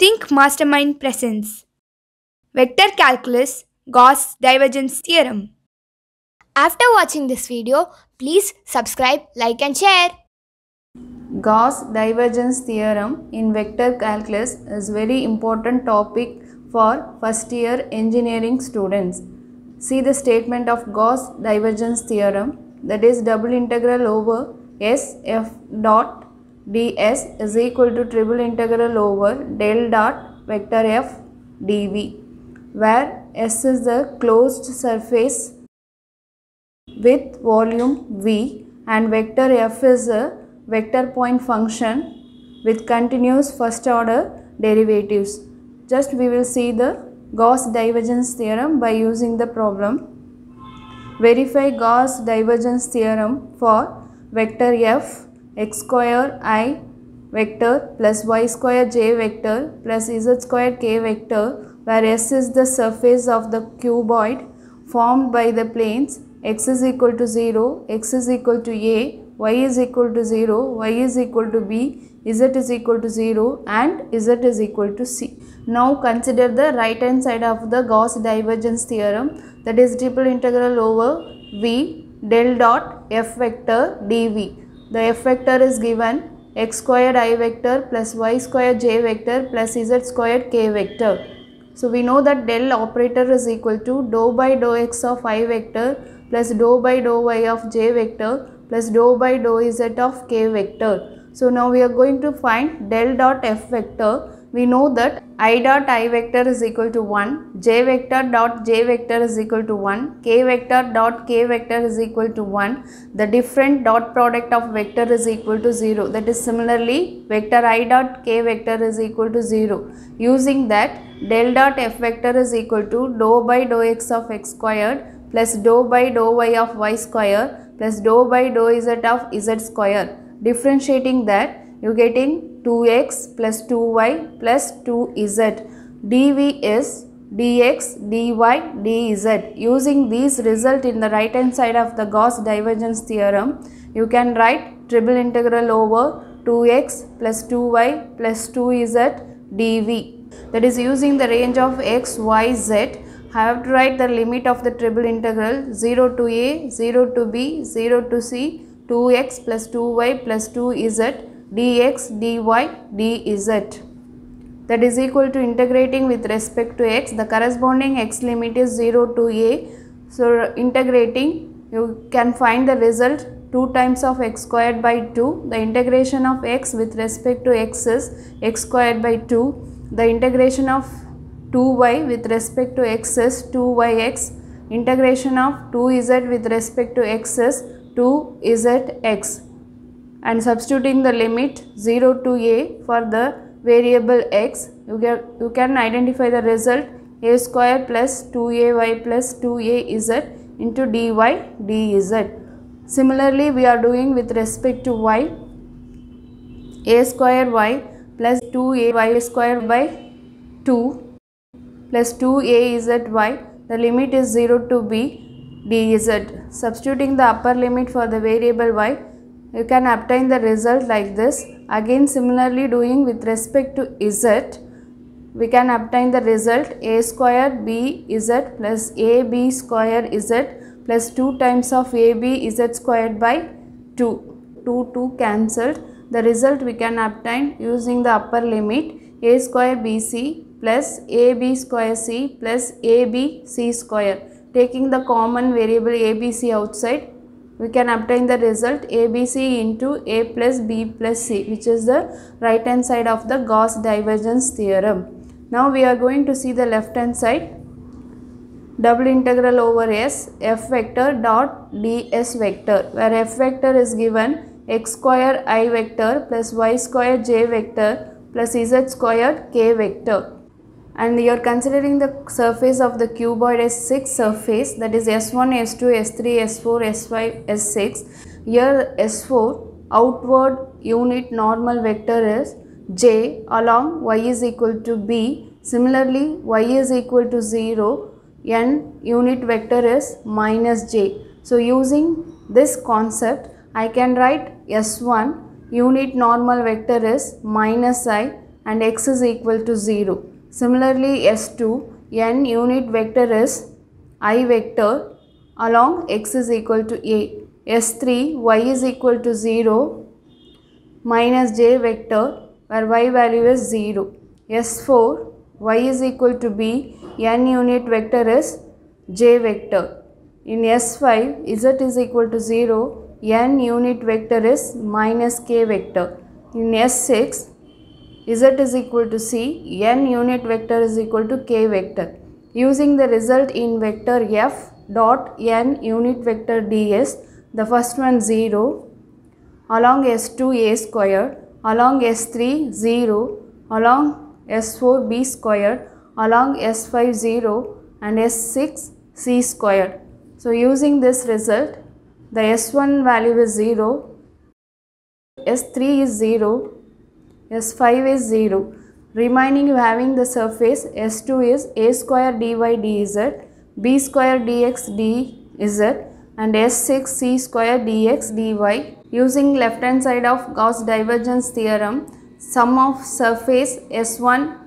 Think Mastermind presents Vector Calculus Gauss Divergence Theorem. After watching this video, please subscribe, like and share. Gauss divergence theorem in vector calculus is very important topic for first year engineering students. See the statement of Gauss divergence theorem that is double integral over s f dot ds is equal to triple integral over del dot vector f dv where s is the closed surface with volume v and vector f is a vector point function with continuous first order derivatives. Just we will see the Gauss divergence theorem by using the problem. Verify Gauss divergence theorem for vector f x square i vector plus y square j vector plus z square k vector where s is the surface of the cuboid formed by the planes x is equal to 0, x is equal to a, y is equal to 0, y is equal to b, z is equal to 0 and z is equal to c. Now consider the right hand side of the Gauss divergence theorem that is triple integral over v del dot f vector dv. The f vector is given x squared i vector plus y squared j vector plus z squared k vector. So we know that del operator is equal to dou by dou x of i vector plus dou by dou y of j vector plus dou by dou z of k vector. So now we are going to find del dot f vector. We know that i dot i vector is equal to 1, j vector dot j vector is equal to 1, k vector dot k vector is equal to 1. The different dot product of vector is equal to 0. That is similarly vector i dot k vector is equal to 0. Using that del dot f vector is equal to dou by dou x of x squared plus dou by dou y of y square plus dou by dou z of z square. Differentiating that you getting 2x plus 2y plus 2z. dv is dx, dy, dz. Using these result in the right hand side of the Gauss divergence theorem, you can write triple integral over 2x plus 2y plus 2z dv. That is using the range of x, y, z I have to write the limit of the triple integral 0 to a, 0 to b, 0 to c, 2x plus 2y plus 2z dx, dy, dz. That is equal to integrating with respect to x. The corresponding x limit is 0 to a. So integrating you can find the result 2 times of x squared by 2. The integration of x with respect to x is x squared by 2. The integration of 2y with respect to x is 2yx. Integration of 2z with respect to x is 2zx. And substituting the limit 0 to a for the variable x, you, get, you can identify the result a square plus 2ay plus 2az into dy dz. Similarly, we are doing with respect to y, a square y plus 2ay square by 2 plus 2azy the limit is 0 to b dz. Substituting the upper limit for the variable y you can obtain the result like this. Again similarly doing with respect to z we can obtain the result a square b z plus ab square z plus 2 times of ab z squared by 2. 2 2 cancelled. The result we can obtain using the upper limit a square bc plus ab square c plus a b c c square. Taking the common variable abc outside, we can obtain the result abc into a plus b plus c which is the right hand side of the Gauss divergence theorem. Now we are going to see the left hand side double integral over s f vector dot ds vector where f vector is given x square i vector plus y square j vector plus z square k vector and you are considering the surface of the cuboid as 6 surface that is S1, S2, S3, S4, S5, S6. Here S4 outward unit normal vector is J along y is equal to B. Similarly y is equal to 0 n unit vector is minus J. So using this concept I can write S1 unit normal vector is minus I and x is equal to 0. Similarly, S2 n unit vector is i vector along x is equal to a. S3 y is equal to 0 minus j vector where y value is 0. S4 y is equal to b n unit vector is j vector. In S5 z is equal to 0 n unit vector is minus k vector. In S6 z is equal to c n unit vector is equal to k vector. Using the result in vector f dot n unit vector ds the first one 0 along S2 a square, along S3 0, along S4 b square, along S5 0 and S6 c square. So using this result, the S1 value is 0, S3 is 0, S5 is 0. Remaining you having the surface S2 is a square dy dz, b square dx dz and S6 c square dx dy. Using left hand side of Gauss divergence theorem, sum of surface S1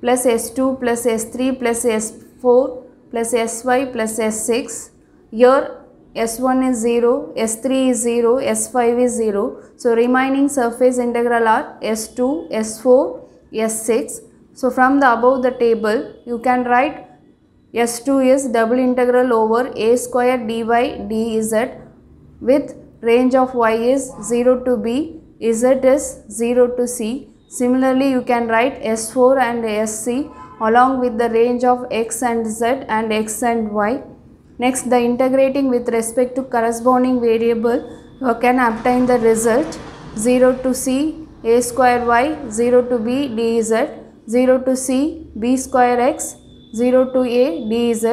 plus S2 plus S3 plus S4 plus S5 plus S6. Here S1 is 0, S3 is 0, S5 is 0. So remaining surface integral are S2, S4, S6. So from the above the table you can write S2 is double integral over a square dy dz with range of y is 0 to b, z is 0 to c. Similarly, you can write S4 and S6 along with the range of x and z and x and y. Next, the integrating with respect to corresponding variable, you can obtain the result 0 to c a square y, 0 to b dz, 0 to c b square x, 0 to a dz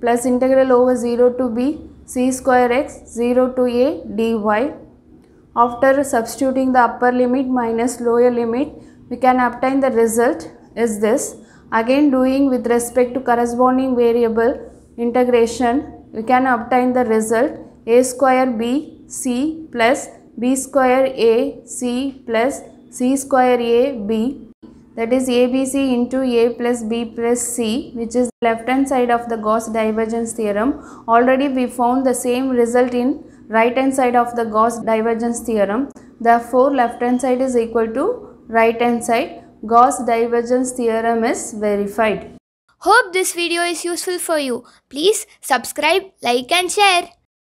plus integral over 0 to b c square x 0 to a dy. After substituting the upper limit minus lower limit, we can obtain the result is this. Again doing with respect to corresponding variable integration, we can obtain the result a square b c plus b square a c plus c square a b that is ABC into A plus B plus C which is left hand side of the Gauss divergence theorem. Already we found the same result in right hand side of the Gauss divergence theorem. Therefore left hand side is equal to right hand side. Gauss divergence theorem is verified. Hope this video is useful for you. Please subscribe, like and share.